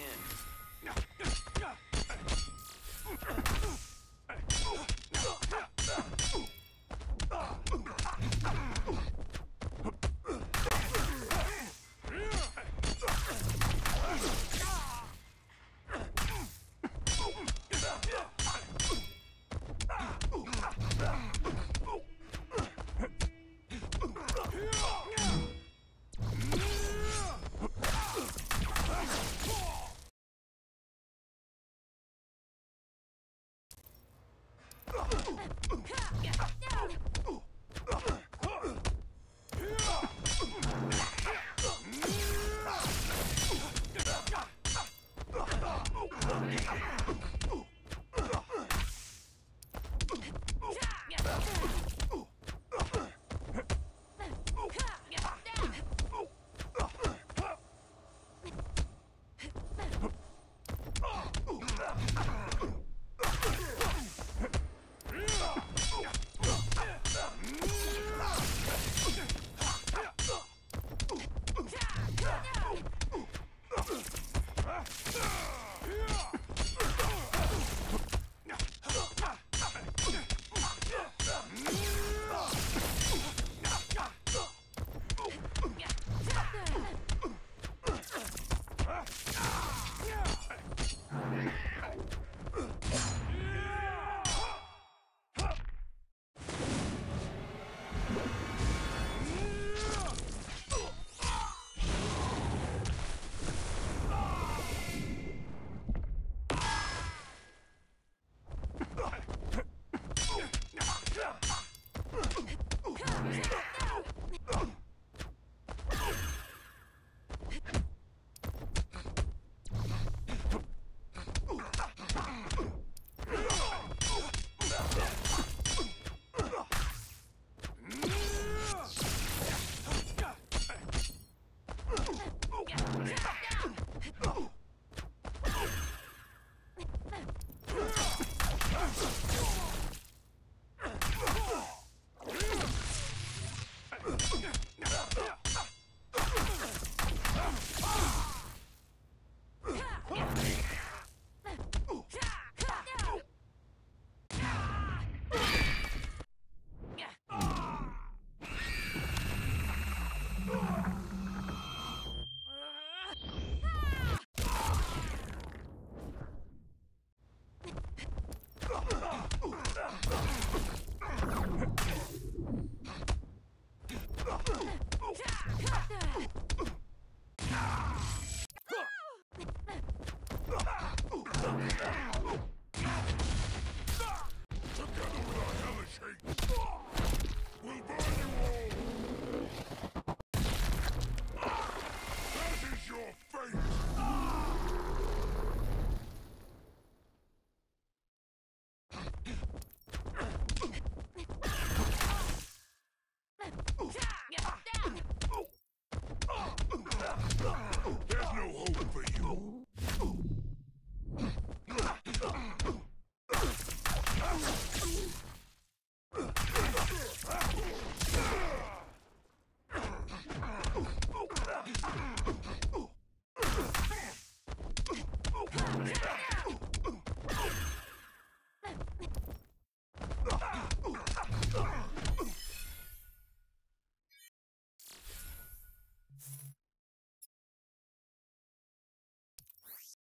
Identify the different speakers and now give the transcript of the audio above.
Speaker 1: in. will burn Yeah.